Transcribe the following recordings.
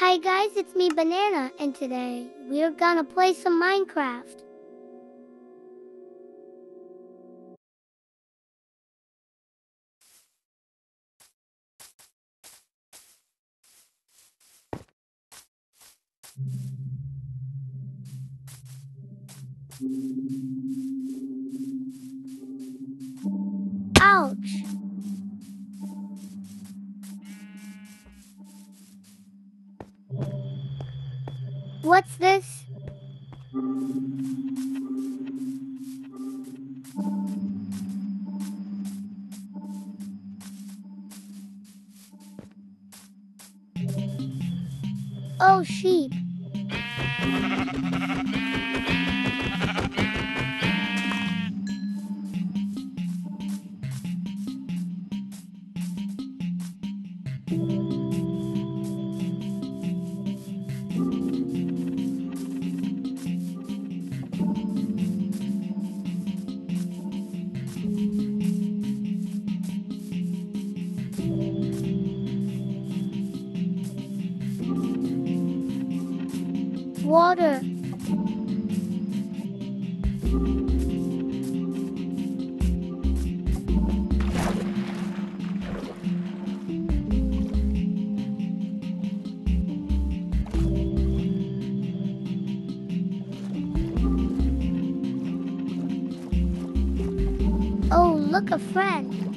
Hi guys, it's me Banana, and today we're gonna play some Minecraft. What's this? Oh, sheep. Water. Oh, look, a friend.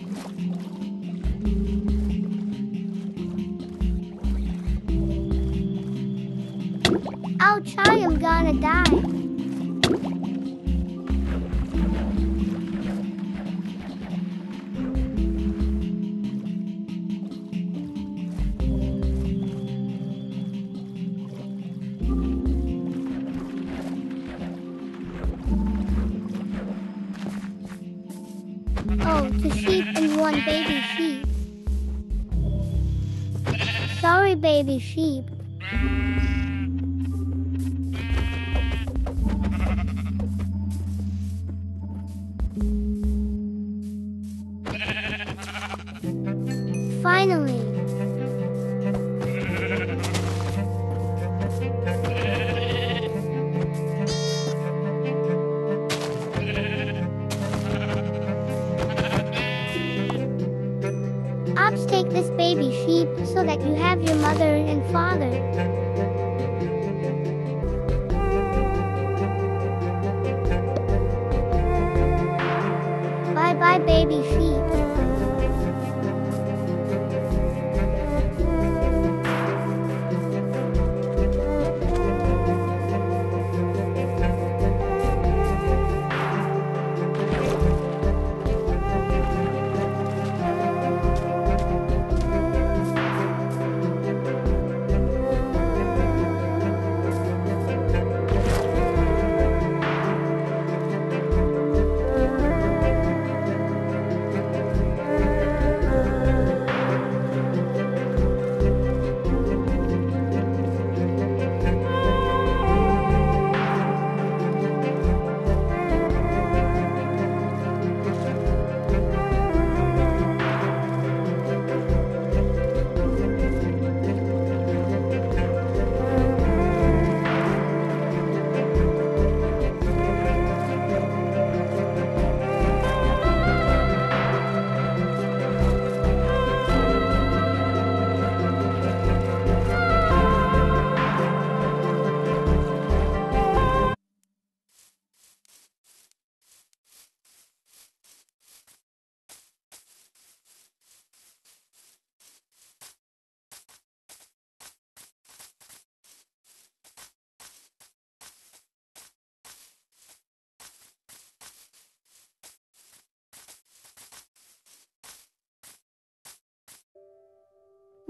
Ouch, I am gonna die. Oh, two sheep and one baby sheep. Sorry, baby sheep. Finally. Ops, take this baby sheep so that you have your mother and father. Bye bye, baby sheep.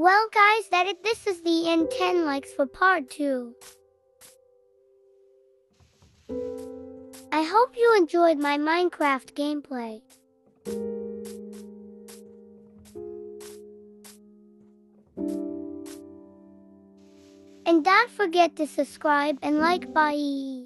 Well guys, that it this is the end 10 likes for part 2. I hope you enjoyed my Minecraft gameplay. And don't forget to subscribe and like bye.